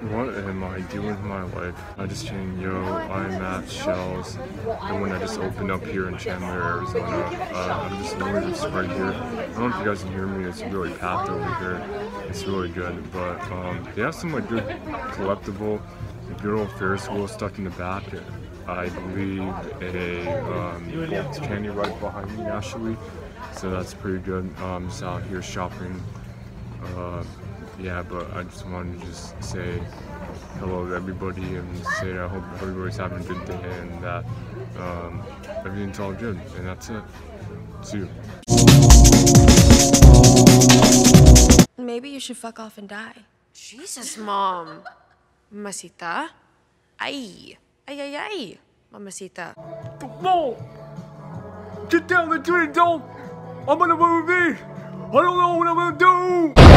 What am I doing with my life? I just changed yo, I'm at Scheels, the one I just opened up here in Chandler, Arizona. Uh, I'm just literally just right here. I don't know if you guys can hear me, it's really packed over here. It's really good, but um, they have some like good collectible, good old Ferris wheel stuck in the back. I believe a um, candy right behind me actually, so that's pretty good. Um, just out here shopping. Uh, yeah, but I just wanted to just say hello to everybody and say I hope everybody's having a good day and that um, everything's all good. And that's it. See you. Maybe you should fuck off and die. Jesus, Mom. Mamacita? Ay. Ay, ay, ay. Mamacita. No! Get down, let's do it, don't! I'm gonna move me! I don't know what I'm gonna do!